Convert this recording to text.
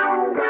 Wow.